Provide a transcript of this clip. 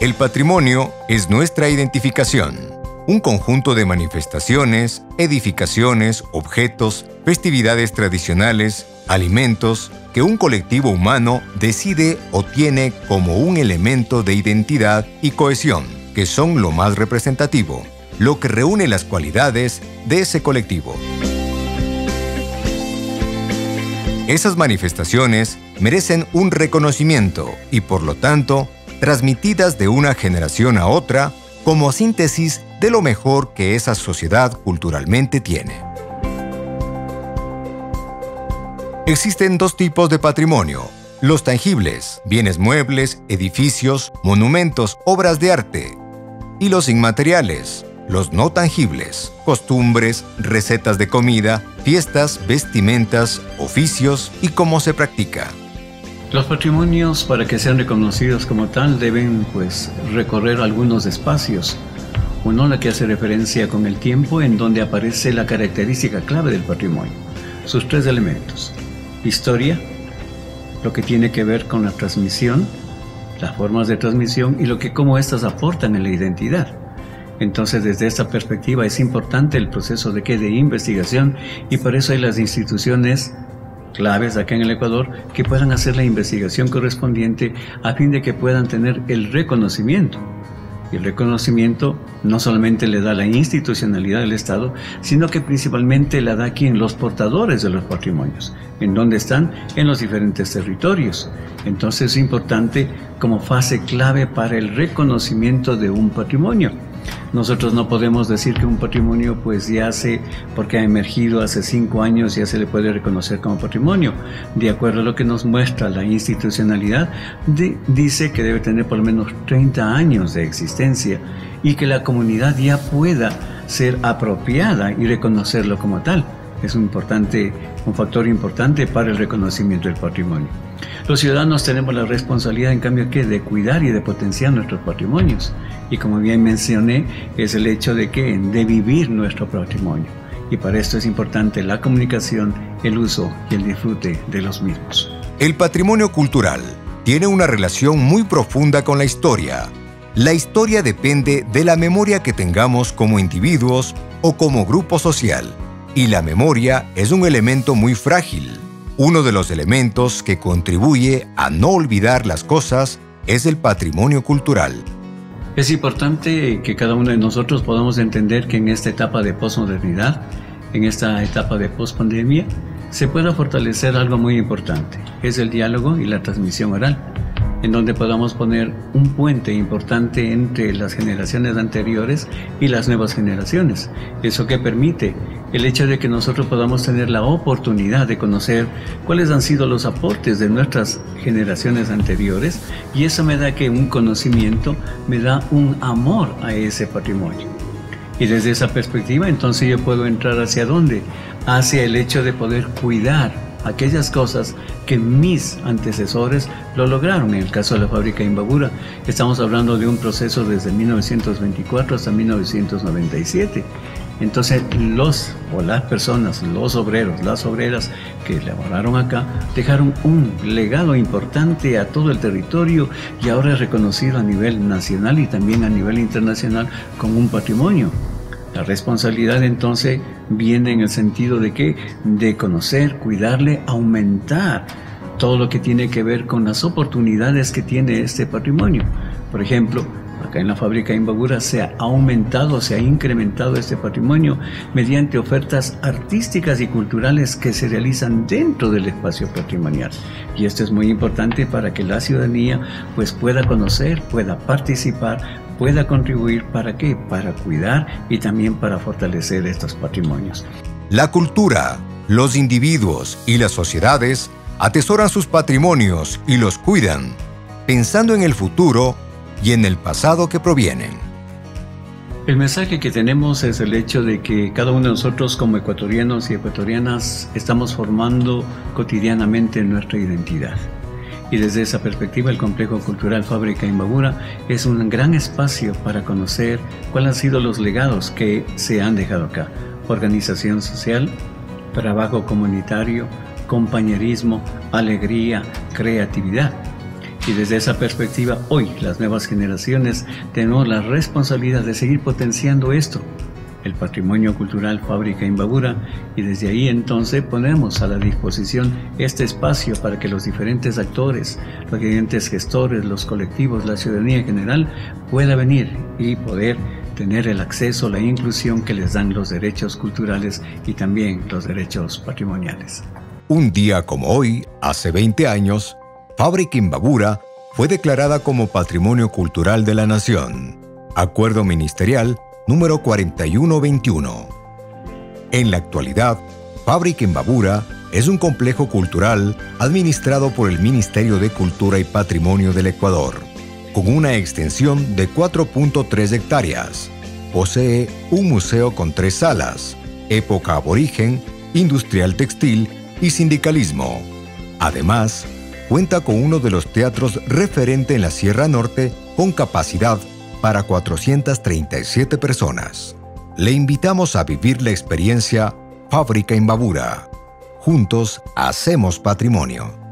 El patrimonio es nuestra identificación, un conjunto de manifestaciones, edificaciones, objetos, festividades tradicionales, alimentos que un colectivo humano decide o tiene como un elemento de identidad y cohesión, que son lo más representativo, lo que reúne las cualidades de ese colectivo. Esas manifestaciones merecen un reconocimiento y por lo tanto transmitidas de una generación a otra como síntesis de lo mejor que esa sociedad culturalmente tiene. Existen dos tipos de patrimonio, los tangibles, bienes muebles, edificios, monumentos, obras de arte, y los inmateriales, los no tangibles, costumbres, recetas de comida, fiestas, vestimentas, oficios y cómo se practica. Los patrimonios, para que sean reconocidos como tal, deben pues recorrer algunos espacios. Uno, la que hace referencia con el tiempo, en donde aparece la característica clave del patrimonio, sus tres elementos. Historia, lo que tiene que ver con la transmisión, las formas de transmisión y lo que cómo éstas aportan en la identidad. Entonces, desde esta perspectiva es importante el proceso de, de investigación y por eso hay las instituciones claves acá en el Ecuador que puedan hacer la investigación correspondiente a fin de que puedan tener el reconocimiento. Y el reconocimiento no solamente le da la institucionalidad del Estado, sino que principalmente la da aquí en los portadores de los patrimonios, en donde están en los diferentes territorios. Entonces es importante como fase clave para el reconocimiento de un patrimonio. Nosotros no podemos decir que un patrimonio pues ya hace, porque ha emergido hace cinco años, ya se le puede reconocer como patrimonio. De acuerdo a lo que nos muestra la institucionalidad, dice que debe tener por lo menos 30 años de existencia y que la comunidad ya pueda ser apropiada y reconocerlo como tal. Es un, importante, un factor importante para el reconocimiento del patrimonio. Los ciudadanos tenemos la responsabilidad, en cambio, que de cuidar y de potenciar nuestros patrimonios. Y como bien mencioné, es el hecho de que de vivir nuestro patrimonio. Y para esto es importante la comunicación, el uso y el disfrute de los mismos. El patrimonio cultural tiene una relación muy profunda con la historia. La historia depende de la memoria que tengamos como individuos o como grupo social. Y la memoria es un elemento muy frágil uno de los elementos que contribuye a no olvidar las cosas es el patrimonio cultural. Es importante que cada uno de nosotros podamos entender que en esta etapa de posmodernidad, en esta etapa de pospandemia, se pueda fortalecer algo muy importante, es el diálogo y la transmisión oral en donde podamos poner un puente importante entre las generaciones anteriores y las nuevas generaciones. Eso que permite el hecho de que nosotros podamos tener la oportunidad de conocer cuáles han sido los aportes de nuestras generaciones anteriores y eso me da que un conocimiento me da un amor a ese patrimonio. Y desde esa perspectiva entonces yo puedo entrar hacia dónde? Hacia el hecho de poder cuidar aquellas cosas que mis antecesores lo lograron. En el caso de la fábrica Imbabura, estamos hablando de un proceso desde 1924 hasta 1997. Entonces, los o las personas, los obreros, las obreras que laboraron acá, dejaron un legado importante a todo el territorio y ahora es reconocido a nivel nacional y también a nivel internacional como un patrimonio. La responsabilidad entonces viene en el sentido de que de conocer, cuidarle, aumentar todo lo que tiene que ver con las oportunidades que tiene este patrimonio. Por ejemplo, acá en la fábrica Imbabura se ha aumentado, se ha incrementado este patrimonio mediante ofertas artísticas y culturales que se realizan dentro del espacio patrimonial. Y esto es muy importante para que la ciudadanía pues pueda conocer, pueda participar, pueda contribuir para qué? Para cuidar y también para fortalecer estos patrimonios. La cultura, los individuos y las sociedades atesoran sus patrimonios y los cuidan, pensando en el futuro y en el pasado que provienen. El mensaje que tenemos es el hecho de que cada uno de nosotros como ecuatorianos y ecuatorianas estamos formando cotidianamente nuestra identidad. Y desde esa perspectiva, el Complejo Cultural Fábrica Imbabura es un gran espacio para conocer cuáles han sido los legados que se han dejado acá. Organización social, trabajo comunitario, compañerismo, alegría, creatividad. Y desde esa perspectiva, hoy las nuevas generaciones tenemos la responsabilidad de seguir potenciando esto, el patrimonio cultural Fábrica Imbabura, y desde ahí entonces ponemos a la disposición este espacio para que los diferentes actores, los diferentes gestores, los colectivos, la ciudadanía en general pueda venir y poder tener el acceso, la inclusión que les dan los derechos culturales y también los derechos patrimoniales. Un día como hoy, hace 20 años, Fábrica Imbabura fue declarada como Patrimonio Cultural de la Nación. Acuerdo Ministerial número 4121. En la actualidad, Fábrica Imbabura es un complejo cultural administrado por el Ministerio de Cultura y Patrimonio del Ecuador con una extensión de 4.3 hectáreas. Posee un museo con tres salas, época aborigen, industrial textil y sindicalismo. Además, cuenta con uno de los teatros referente en la Sierra Norte con capacidad para 437 personas. Le invitamos a vivir la experiencia Fábrica Imbabura. Juntos hacemos patrimonio.